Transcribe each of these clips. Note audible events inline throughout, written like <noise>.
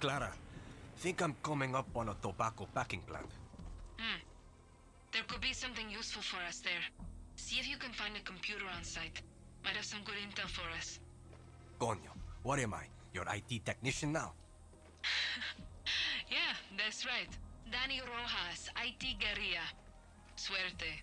Clara, think I'm coming up on a tobacco packing plant. Hmm. There could be something useful for us there. See if you can find a computer on site. Might have some good intel for us. Coño, what am I? Your IT technician now? <laughs> yeah, that's right. Dani Rojas, IT Guerrilla. Suerte.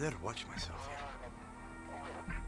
Better watch myself here.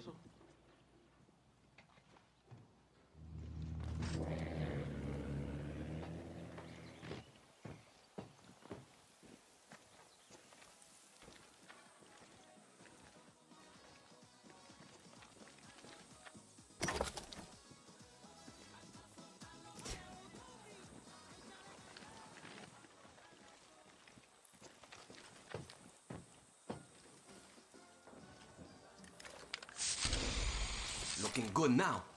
Eso? Looking good now.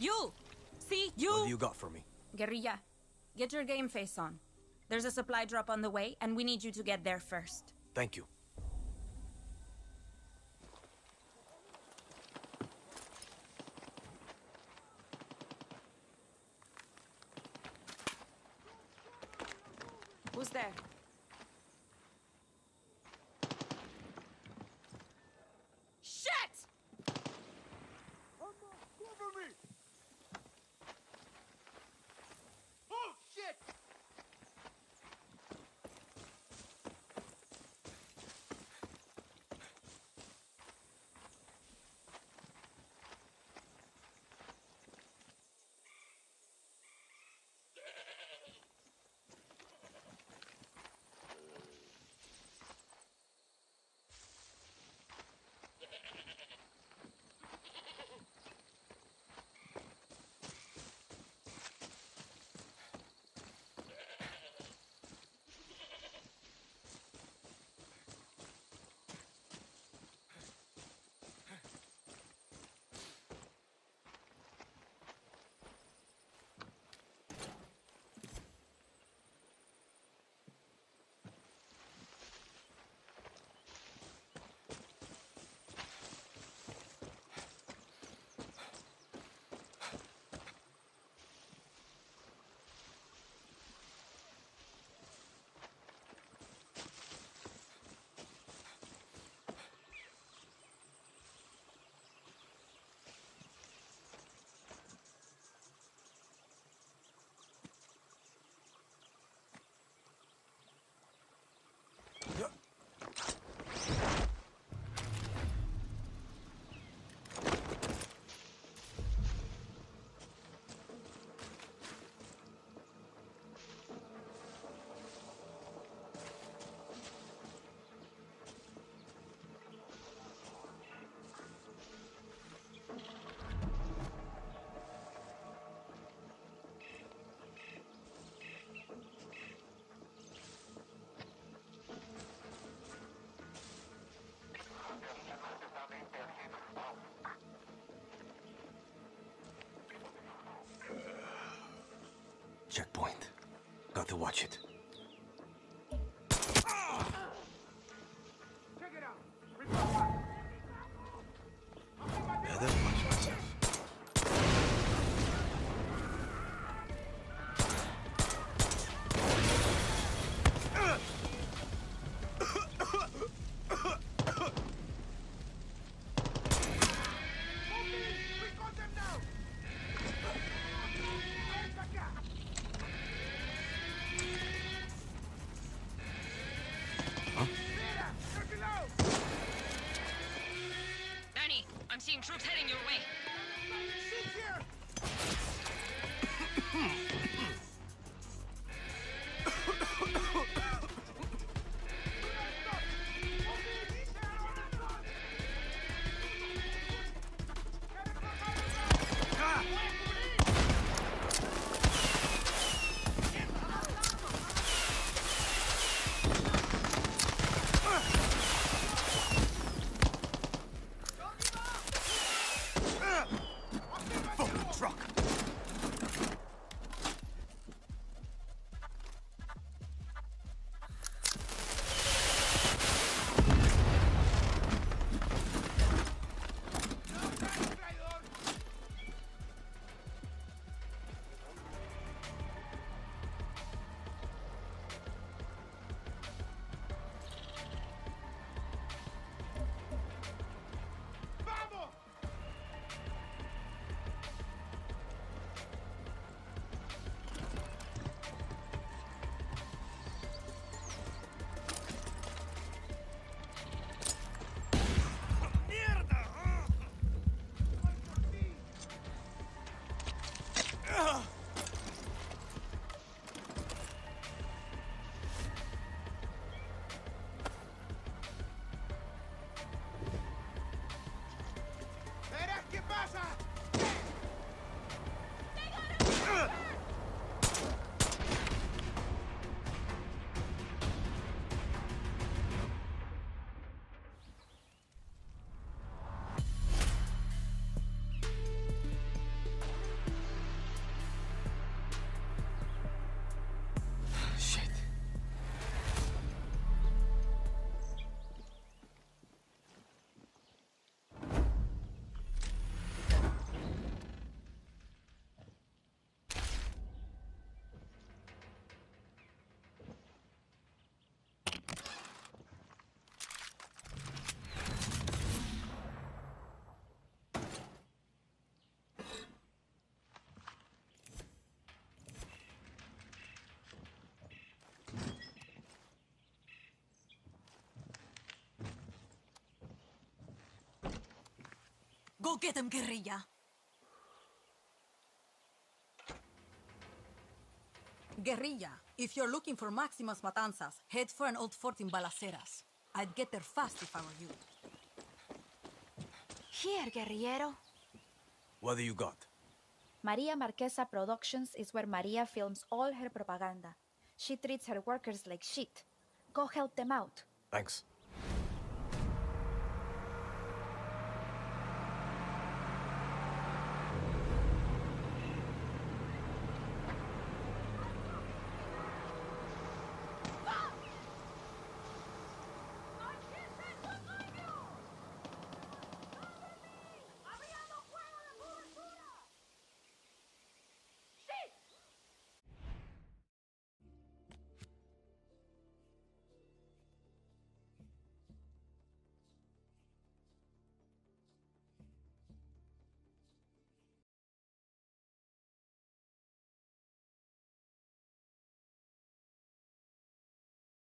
You! See, you! What have you got for me? Guerrilla, get your game face on. There's a supply drop on the way, and we need you to get there first. Thank you. Checkpoint. Got to watch it. Check it out! Go get them, guerrilla. Guerrilla, if you're looking for Máximas Matanzas, head for an old fort in Balaceras. I'd get there fast if I were you. Here, guerrillero. What do you got? Maria Marquesa Productions is where Maria films all her propaganda. She treats her workers like shit. Go help them out. Thanks.